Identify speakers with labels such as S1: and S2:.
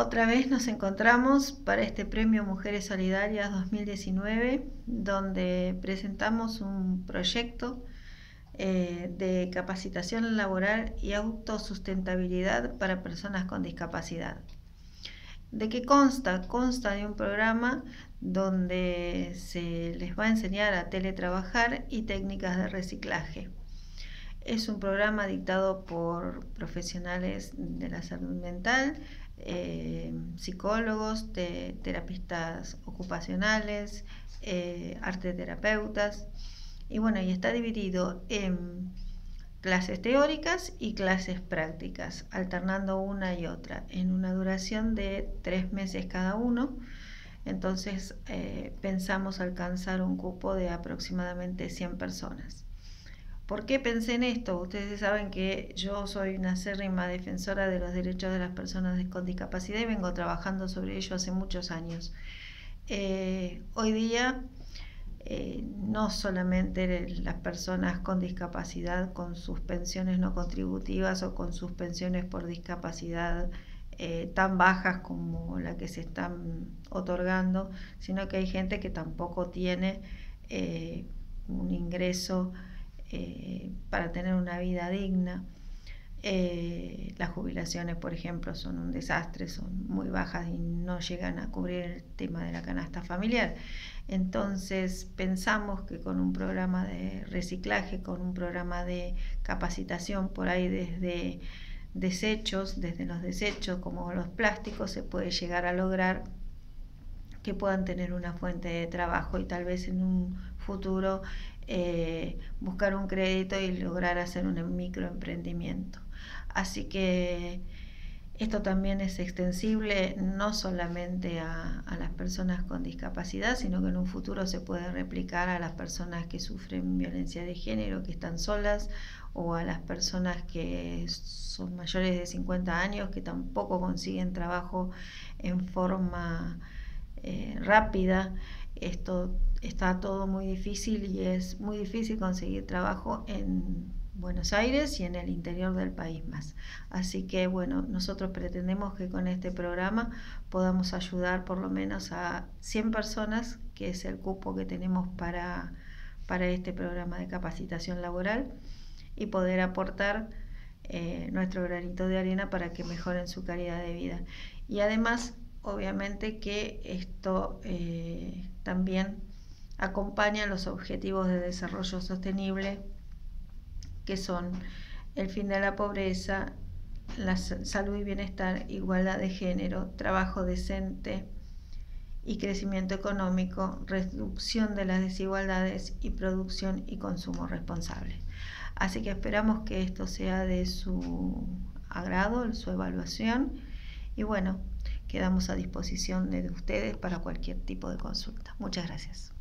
S1: Otra vez nos encontramos para este Premio Mujeres Solidarias 2019, donde presentamos un proyecto eh, de capacitación laboral y autosustentabilidad para personas con discapacidad. ¿De qué consta? Consta de un programa donde se les va a enseñar a teletrabajar y técnicas de reciclaje. Es un programa dictado por profesionales de la salud mental, eh, psicólogos, terapistas ocupacionales, eh, arteterapeutas. Y bueno, y está dividido en clases teóricas y clases prácticas, alternando una y otra, en una duración de tres meses cada uno. Entonces eh, pensamos alcanzar un cupo de aproximadamente 100 personas. ¿Por qué pensé en esto? Ustedes saben que yo soy una acérrima defensora de los derechos de las personas con discapacidad y vengo trabajando sobre ello hace muchos años. Eh, hoy día eh, no solamente las personas con discapacidad con sus pensiones no contributivas o con sus pensiones por discapacidad eh, tan bajas como la que se están otorgando, sino que hay gente que tampoco tiene un ingreso eh, para tener una vida digna. Eh, las jubilaciones, por ejemplo, son un desastre, son muy bajas y no llegan a cubrir el tema de la canasta familiar. Entonces pensamos que con un programa de reciclaje, con un programa de capacitación por ahí desde desechos, desde los desechos como los plásticos, se puede llegar a lograr que puedan tener una fuente de trabajo y tal vez en un futuro eh, buscar un crédito y lograr hacer un microemprendimiento. Así que esto también es extensible no solamente a, las personas con discapacidad, sino que en un futuro se puede replicar a las personas que sufren violencia de género, que están solas, o a las personas que son mayores de 50 años, que tampoco consiguen trabajo en forma eh, rápida. Esto está todo muy difícil y es muy difícil conseguir trabajo en Buenos Aires y en el interior del país más. Así que bueno, nosotros pretendemos que con este programa podamos ayudar por lo menos a 100 personas, que es el cupo que tenemos para, para este programa de capacitación laboral, y poder aportar eh, nuestro granito de arena para que mejoren su calidad de vida. Y además, obviamente que esto eh, también acompañan los objetivos de desarrollo sostenible, que son el fin de la pobreza, la salud y bienestar, igualdad de género, trabajo decente y crecimiento económico, reducción de las desigualdades y producción y consumo responsable. Así que esperamos que esto sea de su agrado, su evaluación y bueno, quedamos a disposición de ustedes para cualquier tipo de consulta. Muchas gracias.